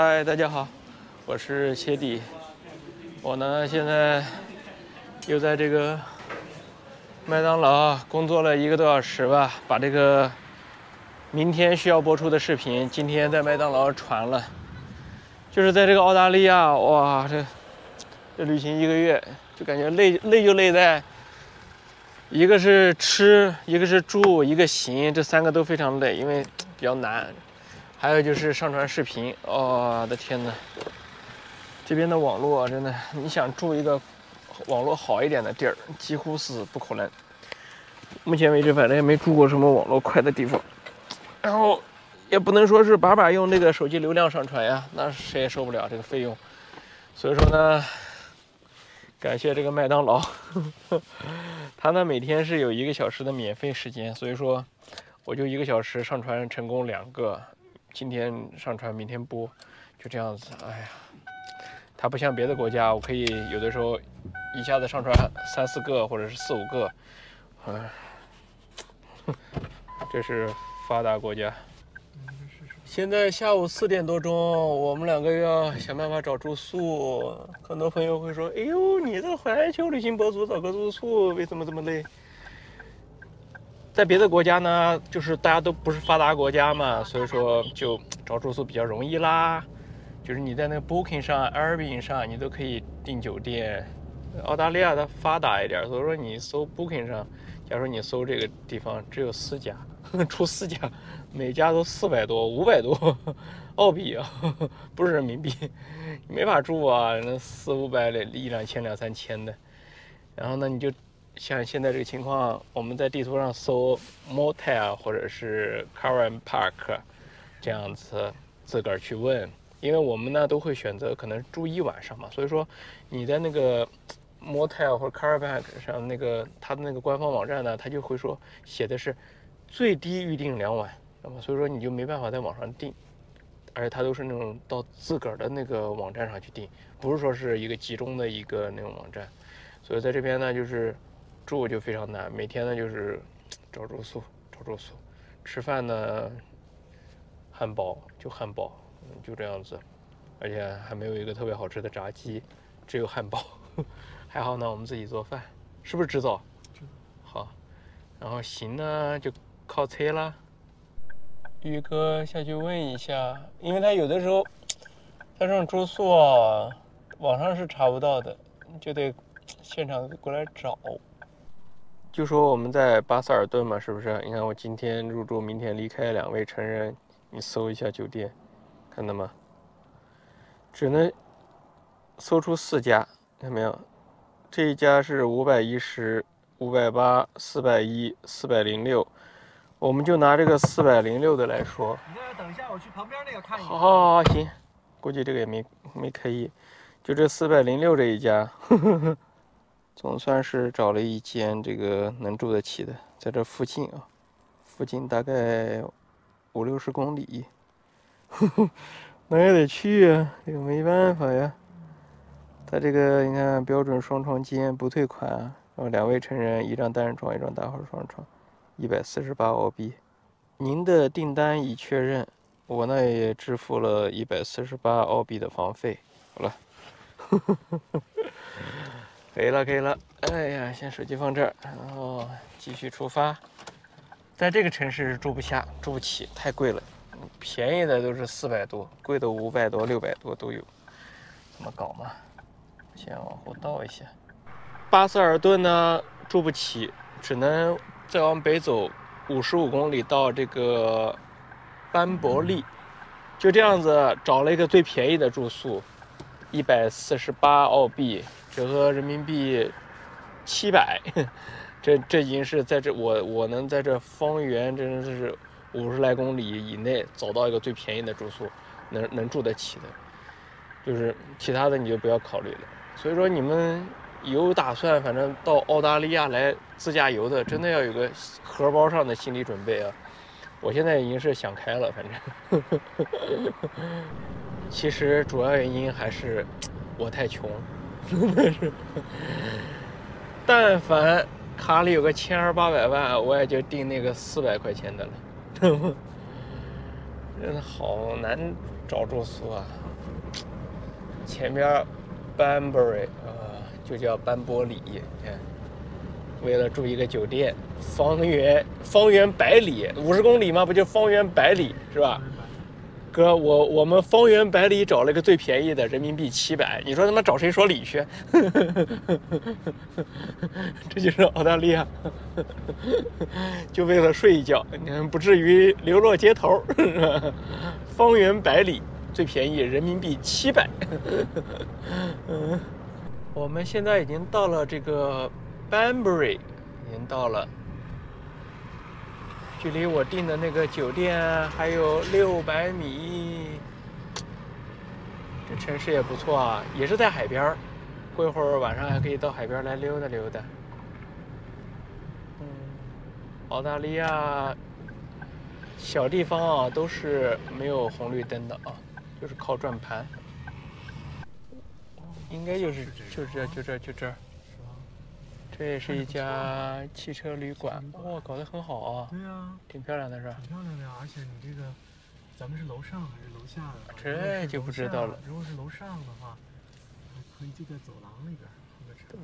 嗨，大家好，我是切底。我呢现在又在这个麦当劳工作了一个多小时吧，把这个明天需要播出的视频今天在麦当劳传了。就是在这个澳大利亚，哇，这这旅行一个月，就感觉累累就累在，一个是吃，一个是住，一个行，这三个都非常累，因为比较难。还有就是上传视频，哦，我的天呐，这边的网络真的，你想住一个网络好一点的地儿，几乎是不可能。目前为止，反正也没住过什么网络快的地方。然后也不能说是把把用那个手机流量上传呀，那谁也受不了这个费用。所以说呢，感谢这个麦当劳，他呢每天是有一个小时的免费时间，所以说我就一个小时上传成功两个。今天上传，明天播，就这样子。哎呀，它不像别的国家，我可以有的时候一下子上传三四个或者是四五个。哎，这是发达国家。现在下午四点多钟，我们两个要想办法找住宿。很多朋友会说：“哎呦，你这环球旅行博主找个住宿，为什么这么累？”在别的国家呢，就是大家都不是发达国家嘛，所以说就找住宿比较容易啦。就是你在那个 Booking 上、Airbnb 上，你都可以订酒店。澳大利亚它发达一点，所以说你搜 Booking 上，假如你搜这个地方只有四家，出四家，每家都四百多、五百多澳币啊，不是人民币，没法住啊，那四五百的、一两千、两三千的。然后呢，你就。像现在这个情况，我们在地图上搜 motel 或者是 caravan park，这样子自个儿去问，因为我们呢都会选择可能住一晚上嘛，所以说你在那个 motel 或 caravan 上那个他的那个官方网站呢，他就会说写的是最低预定两晚，那么所以说你就没办法在网上订，而且他都是那种到自个儿的那个网站上去订，不是说是一个集中的一个那种网站，所以在这边呢就是。住就非常难，每天呢就是 找住宿，找住宿，吃饭呢汉堡就汉堡，就这样子，而且还没有一个特别好吃的炸鸡，只有汉堡。还好呢，我们自己做饭，是不是制造？好，然后行呢就靠车啦。宇哥下去问一下，因为他有的时候他这种住宿啊，网上是查不到的，就得 现场过来找。就说我们在巴塞尔顿嘛，是不是？你看我今天入住，明天离开，两位成人，你搜一下酒店，看到吗？只能搜出四家，看到没有？这一家是五百一十、五百八、四百一、四百零六，我们就拿这个四百零六的来说。你在这等一下，我去旁边那个看一下。好，好，好，行。估计这个也没没开业，就这四百零六这一家。呵呵呵总算是找了一间这个能住得起的，在这附近啊，附近大概五六十公里，那也得去啊，这个没办法呀。他这个你看，标准双床间，不退款，然后两位成人，一张单人床，一张大号双床，一百四十八澳币。您的订单已确认，我呢也支付了一百四十八澳币的房费，好了。可以了，可以了。哎呀，先手机放这儿，然后继续出发。在这个城市住不下，住不起，太贵了。便宜的都是四百多，贵的五百多、六百多都有。怎么搞嘛？先往后倒一下。巴塞尔顿呢，住不起，只能再往北走五十五公里到这个班伯利。就这样子找了一个最便宜的住宿，一百四十八澳币。折合人民币七百，这这已经是在这我我能在这方圆真的是五十来公里以内找到一个最便宜的住宿，能能住得起的，就是其他的你就不要考虑了。所以说你们有打算反正到澳大利亚来自驾游的，真的要有个荷包上的心理准备啊！我现在已经是想开了，反正，其实主要原因还是我太穷。真的是，但凡卡里有个千儿八百万，我也就订那个四百块钱的了。真的好难找住宿啊。前边 Banbury 啊，就叫班伯里。你看，为了住一个酒店，方圆方圆百里，五十公里嘛，不就方圆百里是吧？哥，我我们方圆百里找了个最便宜的，人民币七百。你说他妈找谁说理去？这就是澳大利亚，就为了睡一觉，你看不至于流落街头。方圆百里最便宜，人民币七百。嗯，我们现在已经到了这个 Banbury，已经到了。距离我订的那个酒店还有六百米，这城市也不错啊，也是在海边。过一会儿晚上还可以到海边来溜达溜达。嗯，澳大利亚小地方啊，都是没有红绿灯的啊，就是靠转盘。应该就是就这就这就这。这也是一家汽车旅馆，哇，搞得很好啊！对呀，挺漂亮的是吧？挺漂亮的呀，而且你这个，咱们是楼上还是楼下的？这就不知道了。如果是楼上的话，还可以就在走廊里边。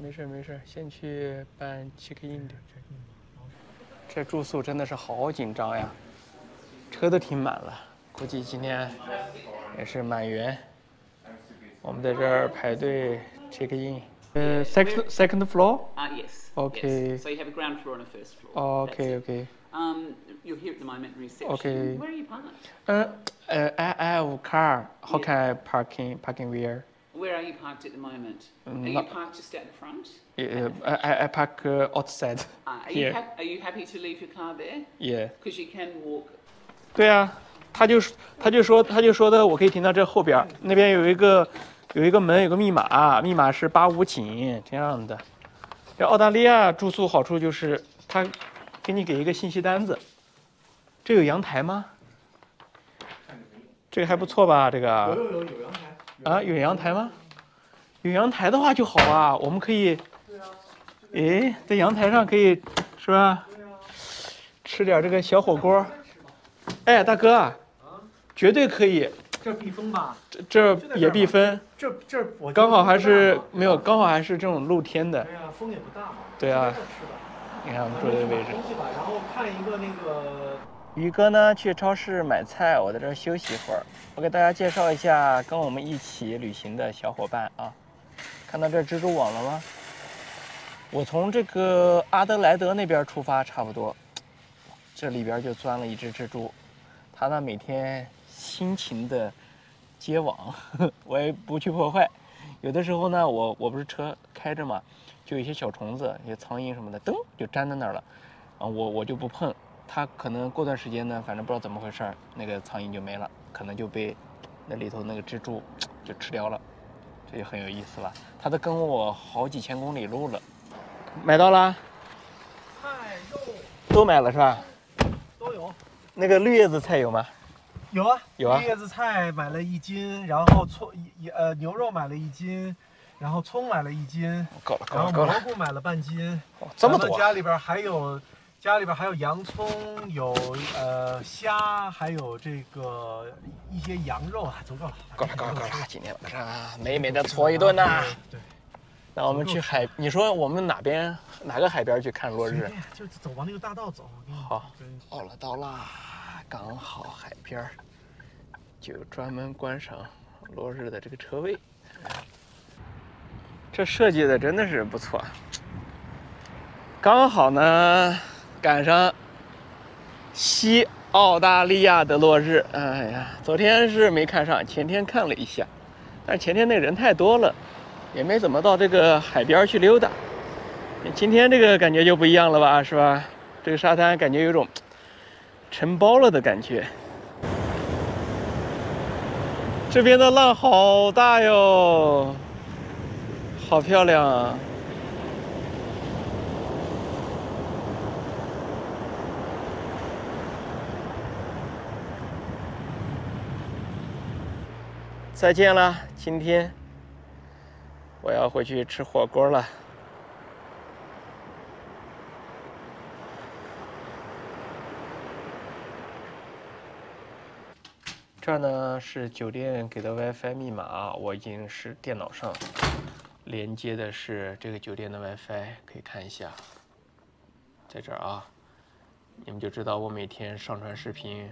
没事没事，先去办 check in 的。这住宿真的是好紧张呀，车都停满了，估计今天也是满员。我们在这儿排队 check in。Uh, second second floor. Uh, yes. Okay. Yes. So you have a ground floor and a first floor. Oh, That's okay, it. okay. Um, you're here at the moment in reception. Okay. Where are you parked? Uh, uh, I, I have a car. How Yeah. can I parking parking where? Where are you parked at the moment? Um, are you not- parked just out the front? Uh, I, I park uh, outside. Uh, are, Here. you hap- are you happy to leave your car there? Yeah. Because you can walk. 对啊，他就他就说他就说的，我可以停到这后边儿，那边有一个 有一个门，有个密码，密码是八五井这样的。这澳大利亚住宿好处就是他给你给一个信息单子。这有阳台吗？这个还不错吧？这个有有有有阳台。啊，有阳台吗？有阳台的话就好啊，我们可以，诶，在阳台上可以是吧？吃点这个小火锅。哎，大哥，绝对可以，这避风吧？这这也避风，这这我刚好还是没有，刚好还是这种露天的。对呀，风也不大嘛。对啊你看我们住的位置。东西吧，然后看一个那个。宇哥呢去超市买菜，我在这儿休息一会儿。我给大家介绍一下跟我们一起旅行的小伙伴啊。看到这蜘蛛网了吗？我从这个阿德莱德那边出发，差不多，这里边就钻了一只蜘蛛。它呢每天辛勤的接网，我也不去破坏。有的时候呢，我我不是车开着嘛，就有一些小虫子、一些苍蝇什么的，噔就粘在那儿了，啊，我我就不碰。它可能过段时间呢，反正不知道怎么回事儿，那个苍蝇就没了，可能就被那里头那个蜘蛛 就吃掉了，这就很有意思了。它都跟我好几千公里路了，买到啦？菜肉都买了是吧？都有。那个绿叶子菜有吗？有啊，有啊叶子菜买了一斤，然后葱一呃牛肉买了一斤，然后葱买了一斤，够了够然后蘑了够了，菇买了半斤。哇这么多啊！家里边还有，家里边还有洋葱，有呃虾，还有这个一些羊肉啊，足够了。够了够了够了，今天晚上美美的搓一顿呐。对，那我们去海，你说我们哪边哪个海边去看落日？就走往那个大道走。好对到了到了，刚好海边儿，就专门观赏落日的这个车位。这设计的真的是不错，刚好呢赶上西澳大利亚的落日。哎呀，昨天是没看上，前天看了一下，但是前天那人太多了，也没怎么到这个海边去溜达。今天这个感觉就不一样了吧，是吧？这个沙滩感觉有种承包了的感觉。这边的浪好大哟，好漂亮啊！再见了，今天我要回去吃火锅了。这儿呢是酒店给的 WiFi 密码，我已经是电脑上连接的是这个酒店的 WiFi，可以看一下，在这儿啊，你们就知道我每天上传视频，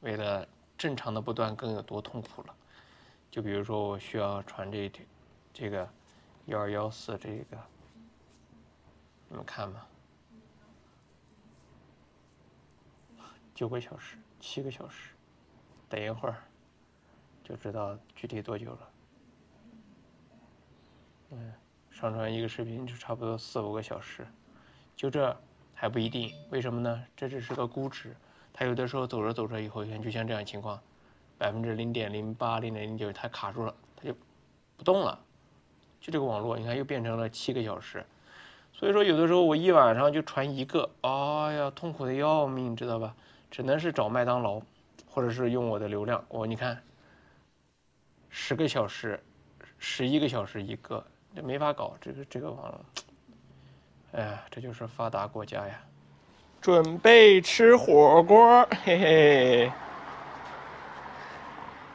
为了正常的不断更有多痛苦了。就比如说我需要传这这个幺二幺四这个，你们看吧，九个小时，七个小时。等一会儿就知道具体多久了。嗯，上传一个视频就差不多四五个小时，就这还不一定，为什么呢？这只是个估值，它有的时候走着走着以后，像就像这样情况，百分之零点零八、零点零九，它卡住了，它就不动了。就这个网络，你看又变成了七个小时，所以说有的时候我一晚上就传一个，哎呀，痛苦的要命，知道吧？只能是找麦当劳。或者是用我的流量，我你看，十个小时，十一个小时一个，这没法搞，这个这个网，哎呀，这就是发达国家呀！准备吃火锅，嘿嘿。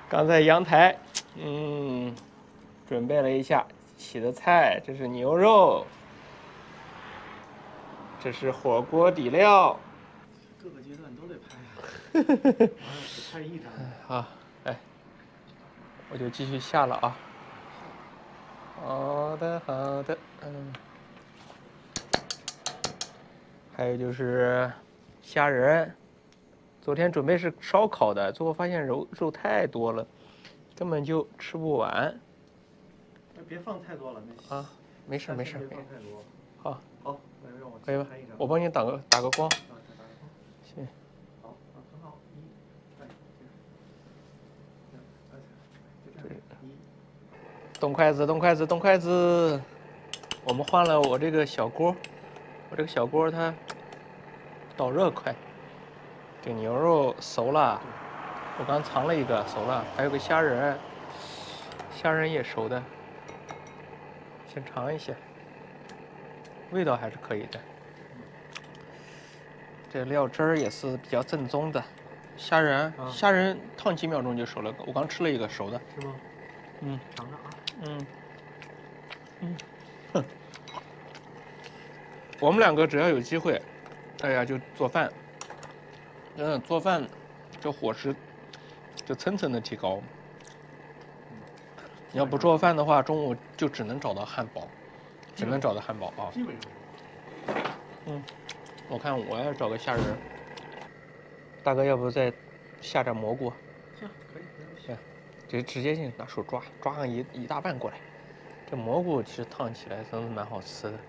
刚在阳台，嗯，准备了一下洗的菜，这是牛肉，这是火锅底料。各个阶段。只拍一张。好，哎，我就继续下了啊。好的，好的，嗯。还有就是虾仁，昨天准备是烧烤的，最后发现肉肉太多了，根本就吃不完。别放太多了，那啊，没事没事。好。好，可以吧？我帮你打个打个光。行。动筷子，动筷子，动筷子。我们换了我这个小锅，我这个小锅它导热快。这牛肉熟了，我刚藏了一个熟了，还有个虾仁，虾仁也熟的。先尝一下，味道还是可以的。这料汁儿也是比较正宗的。虾仁，虾仁烫几秒钟就熟了，我刚吃了一个熟的。是吗？嗯。尝尝啊。嗯，嗯，哼，我们两个只要有机会，哎呀，就做饭。嗯，做饭，这伙食就蹭蹭的提高。你要不做饭的话，中午就只能找到汉堡，只能找到汉堡啊。嗯，我看我要找个虾仁。大哥，要不再下点蘑菇？行，直，直接性拿手抓，抓上一一大半过来。这蘑菇其实烫起来真的蛮好吃的。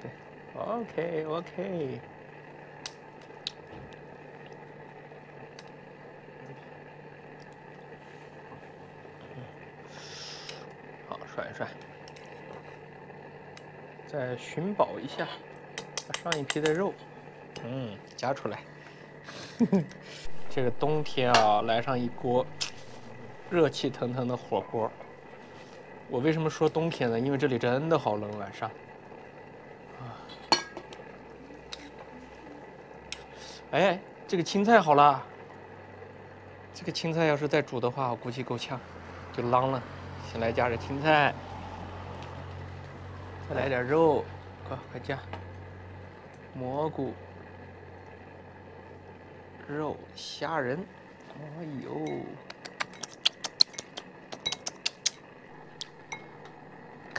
对，OK OK。好，涮一涮。再寻宝一下，把上一批的肉，嗯，夹出来。这个冬天啊，来上一锅。热气腾腾的火锅，我为什么说冬天呢？因为这里真的好冷，晚上。啊，哎，这个青菜好了。这个青菜要是再煮的话，我估计够呛，就啷了。先来加点青菜，再来点肉，快快加。蘑菇、肉、虾仁，哎呦！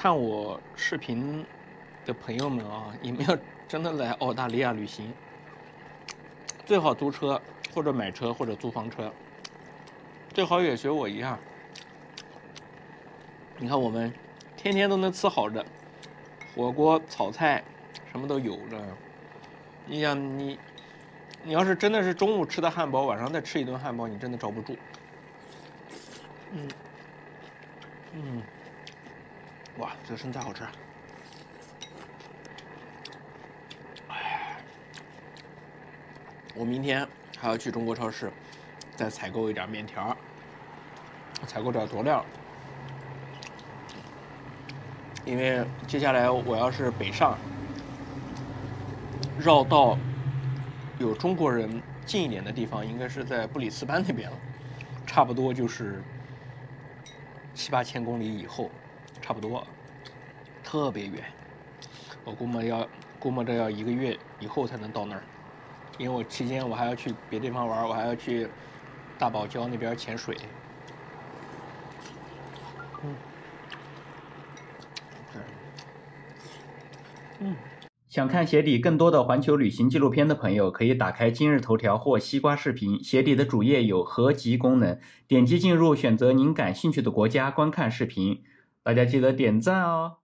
看我视频的朋友们啊，你们要真的来澳大利亚旅行，最好租车或者买车或者租房车，最好也学我一样。你看我们天天都能吃好的，火锅、炒菜什么都有着。你想你，你要是真的是中午吃的汉堡，晚上再吃一顿汉堡，你真的遭不住。嗯，嗯。哇，这个生菜好吃！哎，我明天还要去中国超市，再采购一点面条，采购点佐料，因为接下来我要是北上，绕到有中国人近一点的地方，应该是在布里斯班那边了。差不多就是七八千公里以后，差不多，特别远。我估摸要估摸着要一个月以后才能到那儿，因为我期间我还要去别地方玩，我还要去大堡礁那边潜水。嗯，嗯。想看鞋底更多的环球旅行纪录片的朋友，可以打开今日头条或西瓜视频。鞋底的主页有合集功能，点击进入，选择您感兴趣的国家观看视频。大家记得点赞哦。